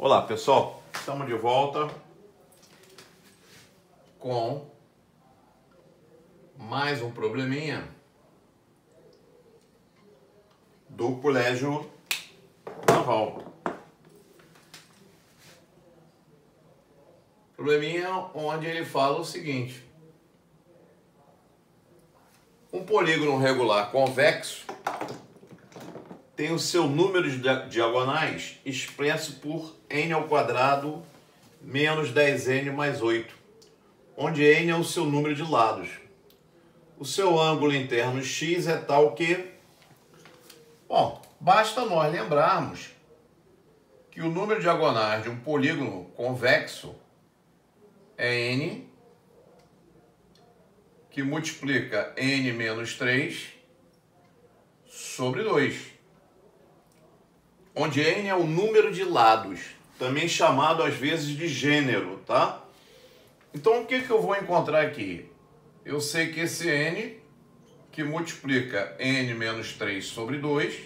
Olá pessoal, estamos de volta com mais um probleminha do colégio naval. Probleminha onde ele fala o seguinte: um polígono regular convexo tem o seu número de diagonais expresso por n ao quadrado menos 10n mais 8, onde n é o seu número de lados. O seu ângulo interno x é tal que... Bom, basta nós lembrarmos que o número de diagonais de um polígono convexo é n, que multiplica n menos 3 sobre 2 onde n é o número de lados, também chamado às vezes de gênero, tá? Então o que, que eu vou encontrar aqui? Eu sei que esse n, que multiplica n menos 3 sobre 2,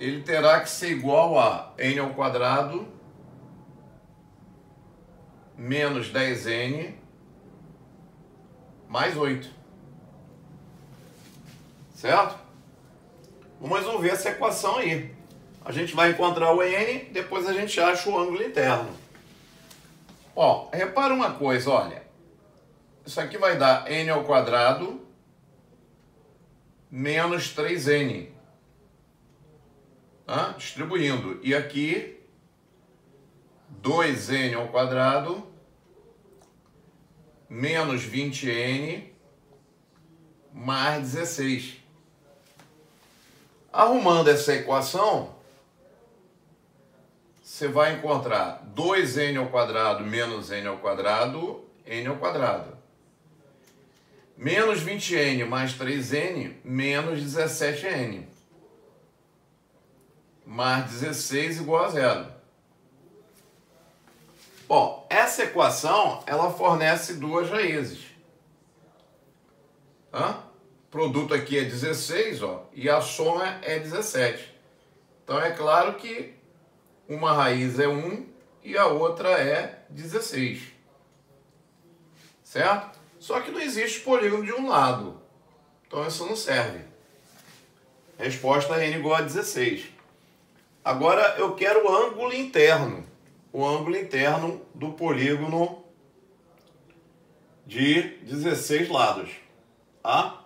ele terá que ser igual a n ao quadrado menos 10n mais 8. Certo? Vamos ver essa equação aí. A gente vai encontrar o n, depois a gente acha o ângulo interno. Ó, repara uma coisa, olha. Isso aqui vai dar n ao quadrado menos 3n. Tá? Distribuindo. E aqui, 2n ao quadrado menos 20n mais 16. Arrumando essa equação, você vai encontrar 2n ao quadrado menos n ao quadrado, n ao quadrado. Menos 20n mais 3n, menos 17n. Mais 16 igual a zero. Bom, essa equação, ela fornece duas raízes. Hã? Produto aqui é 16, ó, e a soma é 17. Então é claro que uma raiz é 1 e a outra é 16. Certo? Só que não existe polígono de um lado. Então isso não serve. Resposta n igual a 16. Agora eu quero o ângulo interno. O ângulo interno do polígono de 16 lados. Tá?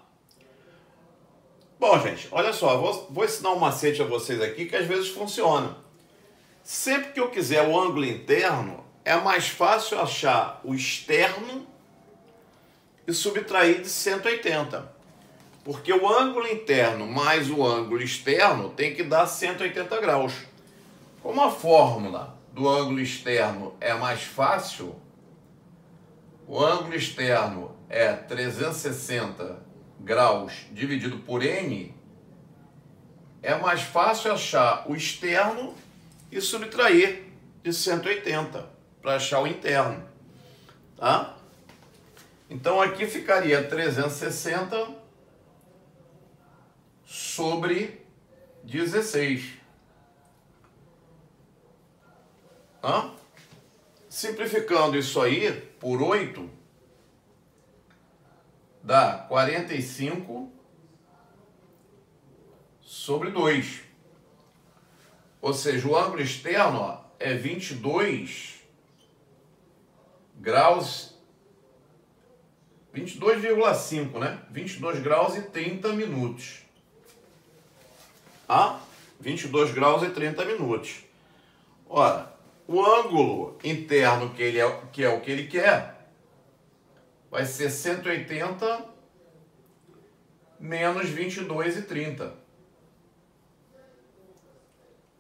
Bom, gente, olha só, vou, vou ensinar um macete a vocês aqui que às vezes funciona. Sempre que eu quiser o ângulo interno, é mais fácil achar o externo e subtrair de 180. Porque o ângulo interno mais o ângulo externo tem que dar 180 graus. Como a fórmula do ângulo externo é mais fácil, o ângulo externo é 360 graus dividido por n, é mais fácil achar o externo e subtrair de 180 para achar o interno. Tá? Então aqui ficaria 360 sobre 16. Hã? Simplificando isso aí por 8, dá 45 sobre 2. Ou seja, o ângulo externo ó, é 22 graus 22,5, né? 22 graus e 30 minutos. Ah, 22 graus e 30 minutos. Ora, o ângulo interno que, ele é, que é o que ele quer vai ser 180 menos 22 e 30.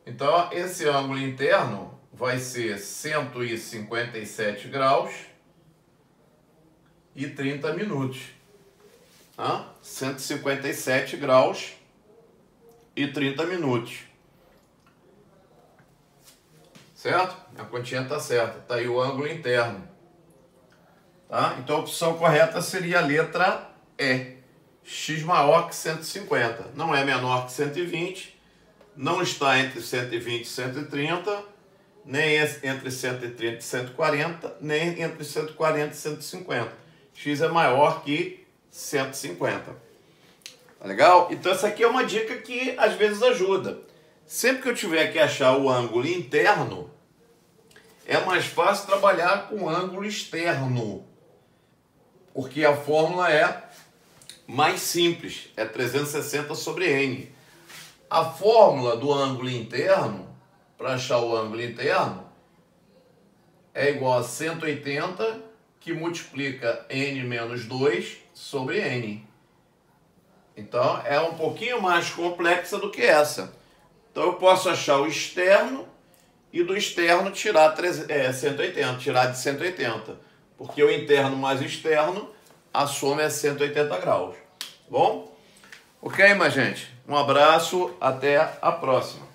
Então, esse ângulo interno vai ser 157 graus e 30 minutos. Hã? 157 graus e 30 minutos. Certo? A continha está certa. Está aí o ângulo interno. Tá? Então a opção correta seria a letra E. x maior que 150. Não é menor que 120, não está entre 120 e 130, nem entre 130 e 140, nem entre 140 e 150. X é maior que 150. Tá legal? Então essa aqui é uma dica que às vezes ajuda. Sempre que eu tiver que achar o ângulo interno, é mais fácil trabalhar com ângulo externo. Porque a fórmula é mais simples, é 360 sobre n. A fórmula do ângulo interno, para achar o ângulo interno, é igual a 180, que multiplica n menos 2 sobre n. Então, é um pouquinho mais complexa do que essa. Então, eu posso achar o externo e do externo tirar 3, é, 180, tirar de 180. Porque o interno mais externo, a soma é 180 graus. Bom? Ok, minha gente? Um abraço, até a próxima.